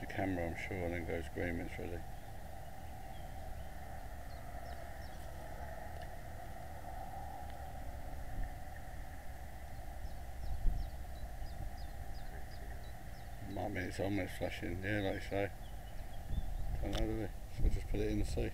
the camera, I'm sure, and then goes green when it's ready. Might mean it's almost flashing, yeah, like you say. Don't know, do we? So just put it in the sea.